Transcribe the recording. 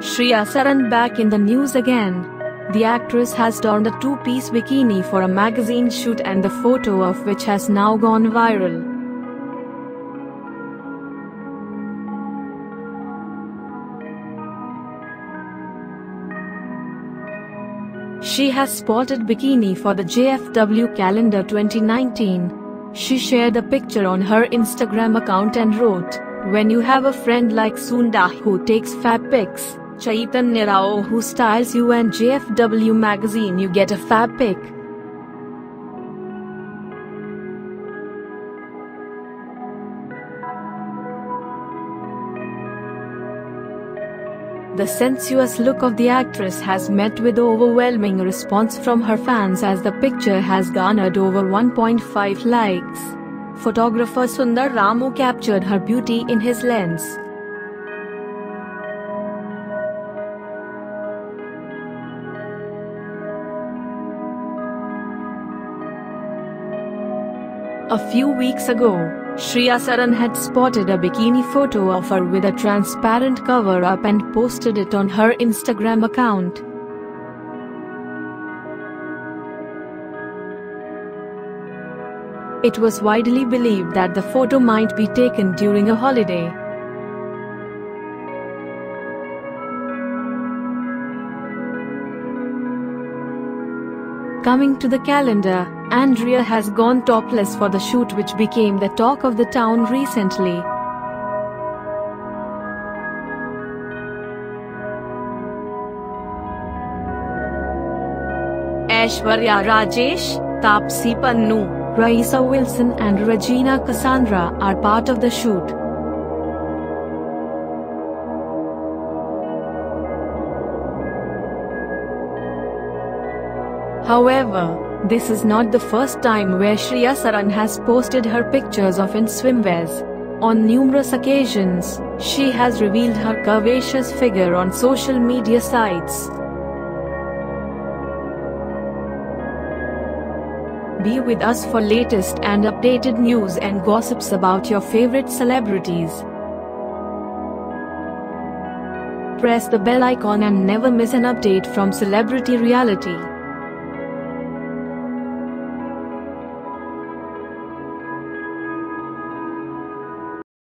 Shriya Saran back in the news again. The actress has donned a two-piece bikini for a magazine shoot and the photo of which has now gone viral. She has spotted bikini for the JFW calendar 2019. She shared a picture on her Instagram account and wrote, When you have a friend like Sunda who takes fab pics, Chaitanya Rao who styles you and JFW magazine you get a fab pic. The sensuous look of the actress has met with overwhelming response from her fans as the picture has garnered over 1.5 likes. Photographer Sundar Ramu captured her beauty in his lens. A few weeks ago, Shriya Saran had spotted a bikini photo of her with a transparent cover up and posted it on her Instagram account. It was widely believed that the photo might be taken during a holiday. Coming to the calendar, Andrea has gone topless for the shoot which became the talk of the town recently. Aishwarya Rajesh, Taapsee Pannu, Raiza Wilson and Regina Cassandra are part of the shoot. However, this is not the first time where Shriya Saran has posted her pictures of in swimwears. On numerous occasions, she has revealed her curvaceous figure on social media sites. Be with us for latest and updated news and gossips about your favorite celebrities. Press the bell icon and never miss an update from Celebrity Reality.